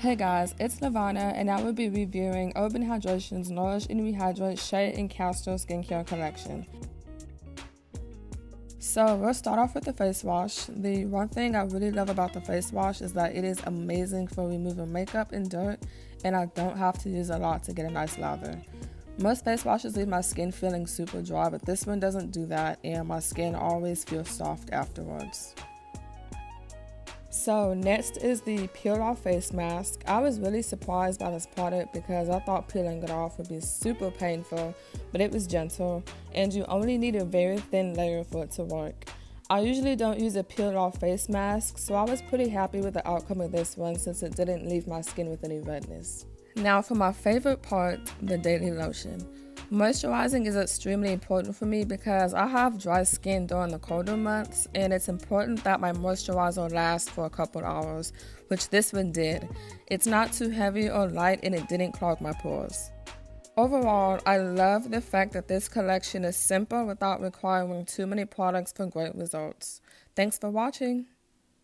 Hey guys, it's Lyvona and I will be reviewing Urban Hydration's Nourish and Rehydrate Shea and Castor Skincare Collection. So we'll start off with the face wash. The one thing I really love about the face wash is that it is amazing for removing makeup and dirt and I don't have to use a lot to get a nice lather. Most face washes leave my skin feeling super dry, but this one doesn't do that and my skin always feels soft afterwards. So next is the peel off face mask. I was really surprised by this product because I thought peeling it off would be super painful, but it was gentle and you only need a very thin layer for it to work. I usually don't use a peeled off face mask, so I was pretty happy with the outcome of this one since it didn't leave my skin with any redness. Now for my favorite part, the daily lotion. Moisturizing is extremely important for me because I have dry skin during the colder months, and it's important that my moisturizer lasts for a couple hours, which this one did. It's not too heavy or light, and it didn't clog my pores. Overall, I love the fact that this collection is simple without requiring too many products for great results. Thanks for watching.